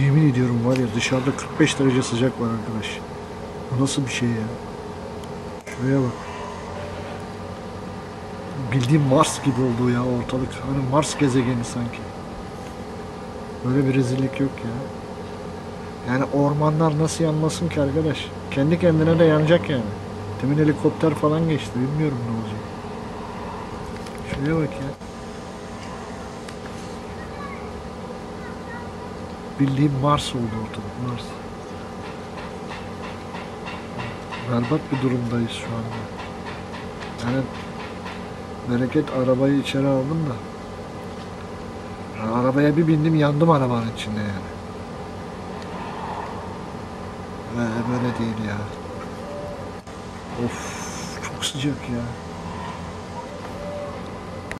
Yemin ediyorum var ya dışarıda 45 derece sıcak var arkadaş. Bu nasıl bir şey ya? Şuraya bak. Bildiğim Mars gibi oldu ya ortalık. Hani Mars gezegeni sanki. Böyle bir rezillik yok ya. Yani ormanlar nasıl yanmasın ki arkadaş? Kendi kendine de yanacak yani. Demin helikopter falan geçti. Bilmiyorum ne olacak. Şuraya bak ya. Bildiğim Mars oldu ortalık. Mars. Berbat bir durumdayız şu anda. Yani bereket arabayı içeri aldım da. Ya Arabaya bir bindim yandım arabanın içinde yani. Ve böyle değil ya. Of çok sıcak ya.